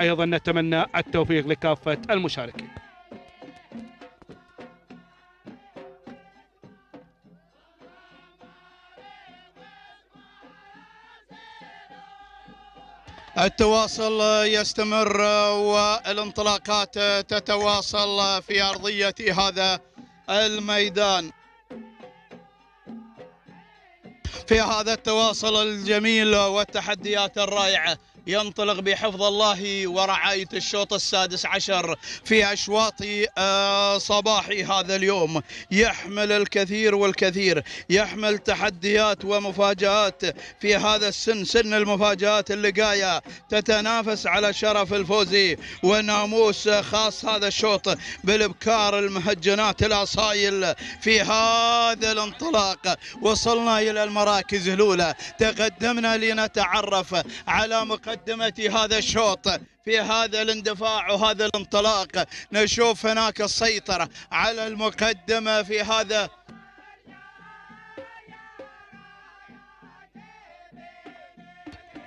أيضا نتمنى التوفيق لكافة المشاركين. التواصل يستمر والانطلاقات تتواصل في أرضية هذا الميدان. في هذا التواصل الجميل والتحديات الرائعة ينطلق بحفظ الله ورعاية الشوط السادس عشر في أشواط آه، صباح هذا اليوم. يحمل الكثير والكثير يحمل تحديات ومفاجآت. في هذا السن سن المفاجآت اللقاية تتنافس على شرف الفوز وناموس خاص هذا الشوط بالإبكار المهجنات الأصايل في هذا الانطلاق. وصلنا إلى المراكز الأولى تقدمنا لنتعرف على مقدمة مقدمة هذا الشوط في هذا الاندفاع وهذا الانطلاق نشوف هناك السيطرة على المقدمة في هذا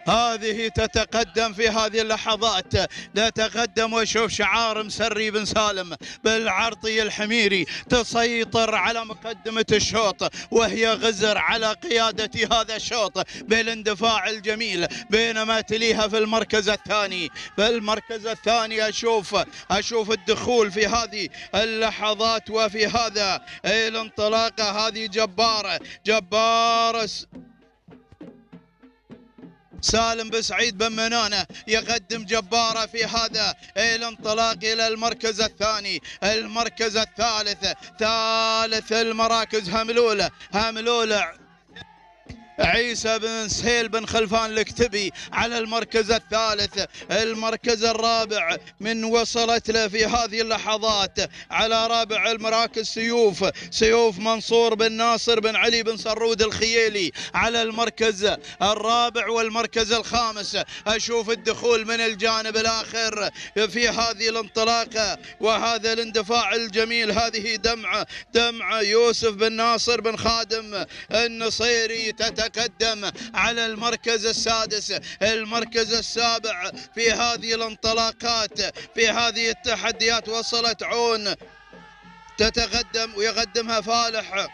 هذه تتقدم في هذه اللحظات. تتقدم وشوف شعار مسري بن سالم بالعرضي الحميري تسيطر على مقدمة الشوط وهي غزر على قيادة هذا الشوط بالاندفاع الجميل بينما تليها في المركز الثاني. في المركز الثاني أشوف أشوف الدخول في هذه اللحظات وفي هذا الانطلاقة هذه جبارة جبارة سالم بن سعيد بن منانة يقدم جبارة في هذا الانطلاق إلى المركز الثاني المركز الثالث ثالث المراكز هملولة هملولة عيسى بن سهيل بن خلفان الكتبي على المركز الثالث المركز الرابع من وصلت له في هذه اللحظات على رابع المراكز سيوف سيوف منصور بن ناصر بن علي بن سرود الخييلي على المركز الرابع والمركز الخامس. أشوف الدخول من الجانب الآخر في هذه الانطلاقة وهذا الاندفاع الجميل هذه دمعة دمعة يوسف بن ناصر بن خادم النصيري تتكلم يتقدم على المركز السادس المركز السابع في هذه الانطلاقات في هذه التحديات. وصلت عون تتقدم ويقدمها فالح.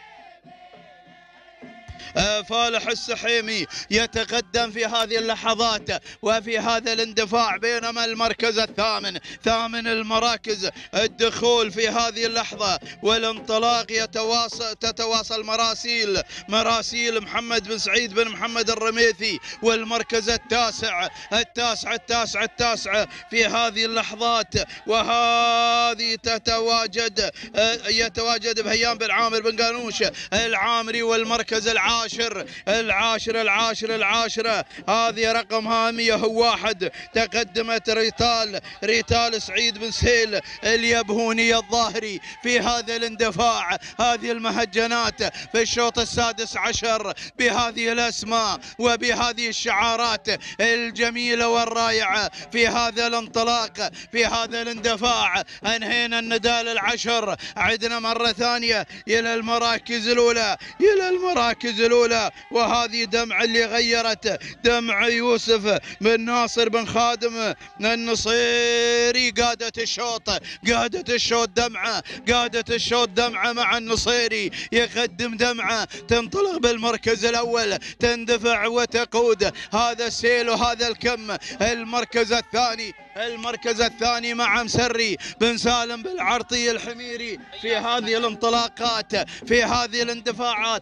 فالح السحيمي يتقدم في هذه اللحظات وفي هذا الاندفاع بينما المركز الثامن ثامن المراكز الدخول في هذه اللحظة والانطلاق يتواصل تتواصل مراسيل مراسيل محمد بن سعيد بن محمد الرميثي والمركز التاسع التاسع التاسع التاسع في هذه اللحظات. وهذه تتواجد آه، يتواجد بهيام بن عامر بن قانوش العامري والمركز العاشر العاشر العاشر العاشر العاشرة هذه رقمها 101 تقدمت ريتال ريتال سعيد بن سهيل اليبهوني الظاهري في هذا الاندفاع. هذه المهجنات في الشوط السادس عشر بهذه الأسماء وبهذه الشعارات الجميلة والرائعة في هذا الانطلاق في هذا الاندفاع. أنهينا الندال العشر. عدنا مرة ثانية إلى المراكز الأولى. إلى المراكز الأولى الأولى وهذه دمع اللي غيرت دمع يوسف بن ناصر بن خادم النصيري. قادة الشوط قادة الشوط دمعة قادة الشوط دمعة مع النصيري. يقدم دمعة تنطلق بالمركز الأول تندفع وتقود. هذا السيل وهذا الكم المركز الثاني المركز الثاني مع مسري بن سالم بالعرطي الحميري. في هذه الانطلاقات في هذه الاندفاعات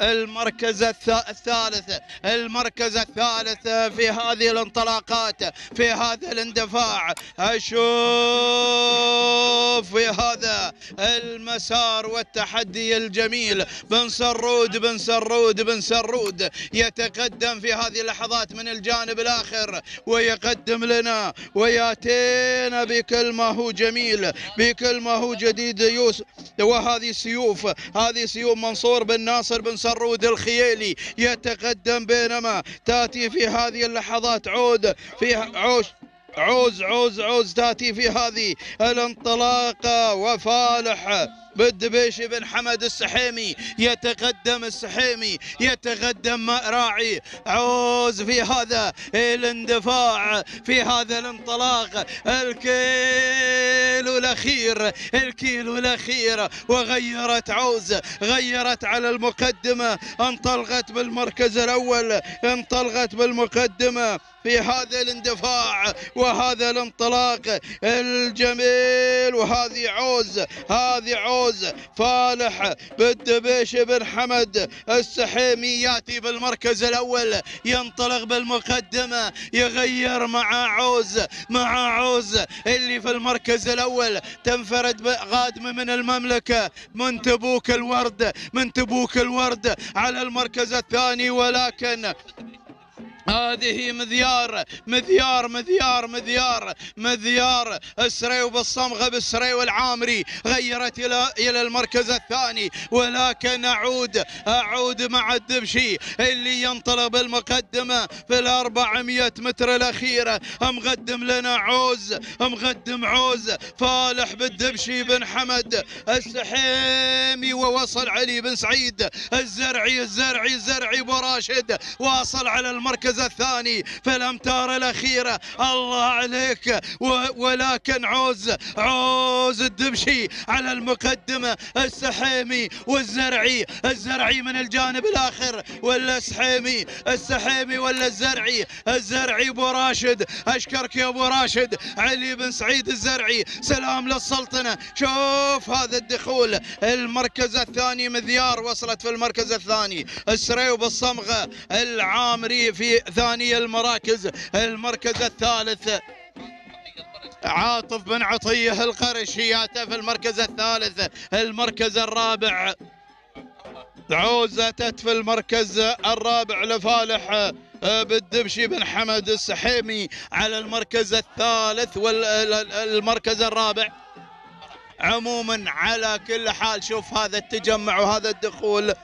المركز الثالث المركز الثالث في هذه الانطلاقات في هذا الاندفاع. أشوف في هذا المسار والتحدي الجميل. بن سرود بن سرود بن سرود يتقدم في هذه اللحظات من الجانب الآخر ويقدم لنا ويأتينا بكل ما هو جميل بكل ما هو جديد. يوسف وهذه سيوف هذه سيوف منصور بن ناصر بن سرود الخيالي يتقدم بينما تاتي في هذه اللحظات عود في عوش عوز عوز عوز تاتي في هذه الانطلاقة وفالح. بالدبيشي بن حمد السحيمي يتقدم السحيمي يتقدم راعي عوز في هذا الاندفاع في هذا الانطلاق. الكيلو الأخير الكيلو الأخير. وغيرت عوز غيرت على المقدمة. انطلقت بالمركز الأول انطلقت بالمقدمة. في هذا الاندفاع وهذا الانطلاق الجميل. وهذه عوز هذه عوز فالح بالدبيش بن حمد السحيمي ياتي بالمركز الأول ينطلق بالمقدمة يغير مع عوز مع عوز اللي في المركز الأول. تنفرد قادمه من المملكة من تبوك الورد من تبوك الورد على المركز الثاني. ولكن هذه مذيار مذيار مذيار مذيار مذيار. السريو بالصمغة بالسريو العامري غيرت إلى إلى المركز الثاني. ولكن أعود أعود مع الدبشي اللي ينطلق بالمقدمة في الأربعمية متر الأخيرة مقدم لنا عوز مقدم عوز. فالح بالدبشي بن حمد السحيمي ووصل علي بن سعيد. الزرعي الزرعي الزرعي براشد. واصل على المركز المركز الثاني في الامتار الاخيره الله عليك. ولكن عوز عوز الدبشي على المقدمه السحيمي والزرعي. الزرعي من الجانب الآخر ولا السحيمي؟ السحيمي ولا الزرعي؟ الزرعي أبو راشد. أشكرك يا أبو راشد. علي بن سعيد الزرعي. سلام للسلطنة. شوف هذا الدخول. المركز الثاني مذيار وصلت في المركز الثاني. السريو بالصمغة العامري في ثاني المراكز المركز الثالث. عاطف بن عطية القرشي في المركز الثالث المركز الرابع. عوزتت في المركز الرابع لفالح بالدبشي بن حمد السحيمي على المركز الثالث والمركز الرابع. عموما على كل حال شوف هذا التجمع وهذا الدخول.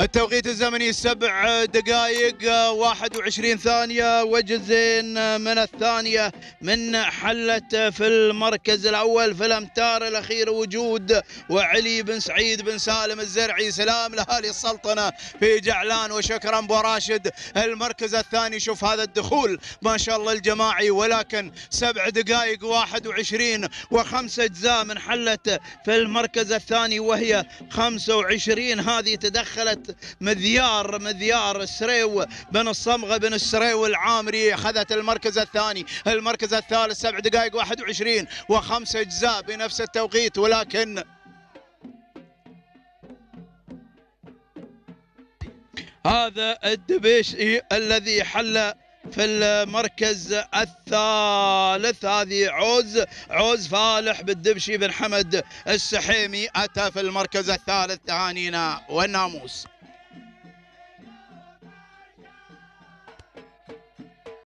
التوقيت الزمني سبع دقائق واحد وعشرين ثانية وجزين من الثانية من حلت في المركز الأول. في الأمتار الأخيرة وجود وعلي بن سعيد بن سالم الزرعي. سلام لأهالي السلطنة في جعلان وشكرا أبو راشد. المركز الثاني شوف هذا الدخول ما شاء الله الجماعي. ولكن سبع دقائق واحد وعشرين وخمسة أجزاء من حلت في المركز الثاني وهي خمسة وعشرين. هذه تدخلت مذيار مذيار السريو بن الصمغه بن السريو العامري. أخذت المركز الثاني المركز الثالث سبع دقائق 21 وخمسة أجزاء بنفس التوقيت ولكن هذا الدبيشي الذي حل في المركز الثالث. هذه عوز عوز فالح بالدبشي بن حمد السحيمي أتى في المركز الثالث تهانينا والناموس.